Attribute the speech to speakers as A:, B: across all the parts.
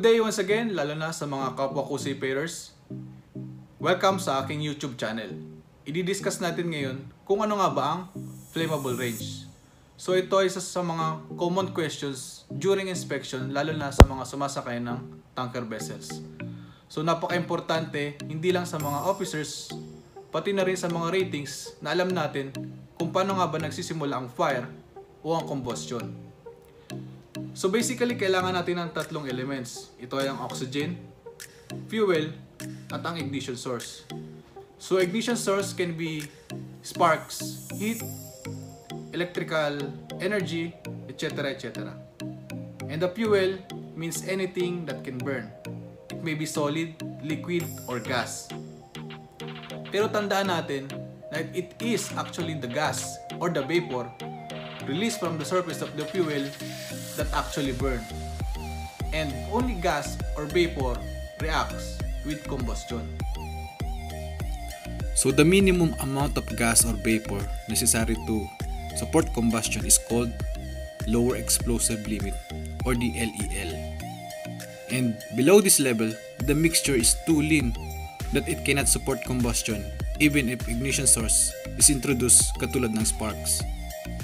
A: Good day once again, lalo na sa mga kapwa ko seafarers. Welcome sa aking YouTube channel. I-discuss natin ngayon kung ano nga ba ang flammable range. So ito ay isa sa mga common questions during inspection lalo na sa mga sumasakay ng tanker vessels. So napaka-importante hindi lang sa mga officers pati na rin sa mga ratings na alam natin kung paano nga ba nagsisimula ang fire o ang combustion. So basically, kailangan natin ng tatlong elements. Ito ay ang oxygen, fuel, at ang ignition source. So ignition source can be sparks, heat, electrical energy, etc. etc. And the fuel means anything that can burn. It may be solid, liquid, or gas. Pero tandaan natin na it is actually the gas or the vapor released from the surface of the fuel that actually burn. And only gas or vapor reacts with combustion.
B: So the minimum amount of gas or vapor necessary to support combustion is called lower explosive limit or the LEL. And below this level, the mixture is too lean that it cannot support combustion even if ignition source is introduced katulad ng sparks.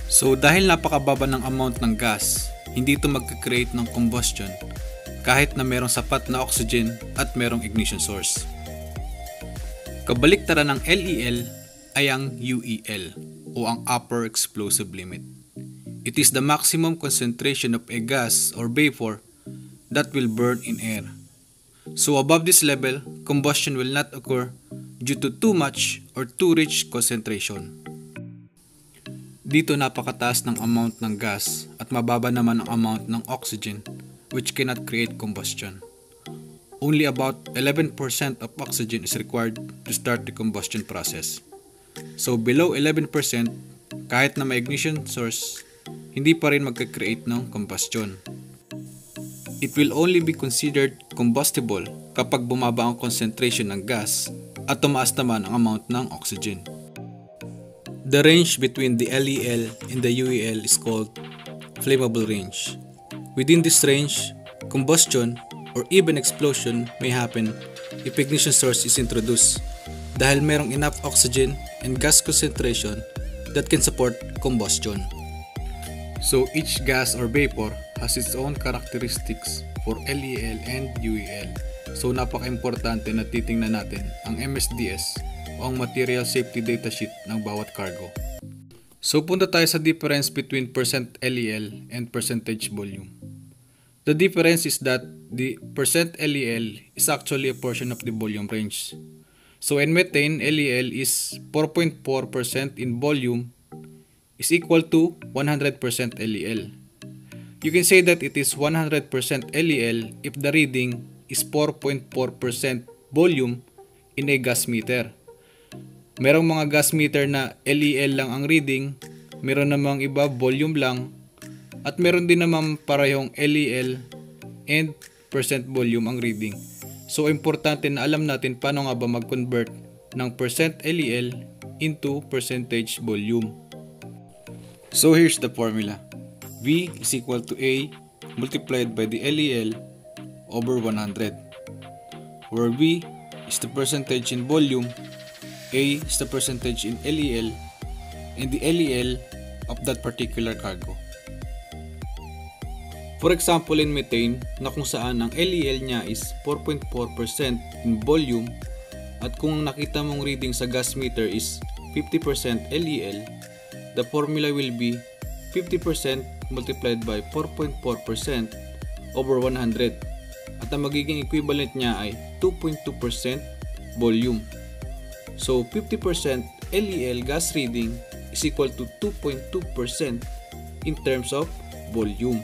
B: So dahil napakababa ng amount ng gas, hindi ito magka-create ng combustion kahit na merong sapat na oxygen at merong ignition source. Kabaliktaran ng LEL ay ang UEL o ang upper explosive limit. It is the maximum concentration of a gas or vapor that will burn in air. So above this level, combustion will not occur due to too much or too rich concentration. Dito napakataas ng amount ng gas at mababa naman ang amount ng oxygen which cannot create combustion. Only about 11% of oxygen is required to start the combustion process. So below 11%, kahit na may ignition source, hindi pa rin magka-create ng combustion. It will only be considered combustible kapag bumaba ang concentration ng gas at tumaas naman ang amount ng oxygen. The range between the LEL and the UEL is called flammable range. Within this range, combustion or even explosion may happen if ignition source is introduced dahil merong enough oxygen and gas concentration that can support combustion. So each gas or vapor has its own characteristics for LEL and UEL. So napaka-importante na titingnan natin ang MSDS o ang Material Safety Data Sheet ng bawat cargo. So punta tayo sa difference between percent LEL and percentage volume. The difference is that the percent LEL is actually a portion of the volume range. So in methane, LEL is 4.4% in volume is equal to 100% LEL. You can say that it is 100% LEL if the reading is 4.4% volume in a gas meter. Merong mga gas meter na LEL lang ang reading, meron namang iba volume lang, at meron din naman parehong LEL and percent volume ang reading. So importante na alam natin paano nga ba mag-convert ng percent LEL into percentage volume. So here's the formula. V is equal to A multiplied by the LEL over 100. Where V is the percentage in volume, A is the percentage in LEL, and the LEL of that particular cargo. For example, in methane, na kung saan ang LEL niya is 4.4% in volume at kung nakita mong reading sa gas meter is 50% LEL, the formula will be 50% multiplied by 4.4% over 100 at ang magiging equivalent niya ay 2.2% volume. So 50% LEL gas reading is equal to 2.2% in terms of volume.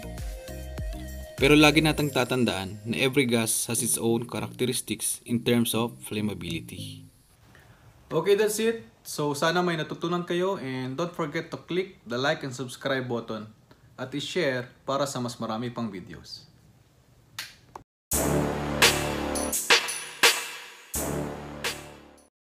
B: Pero lagi natang tatandaan na every gas has its own characteristics in terms of flammability.
A: Okay, that's it. So sana may natutunan kayo and don't forget to click the like and subscribe button at i-share para sa mas marami pang videos.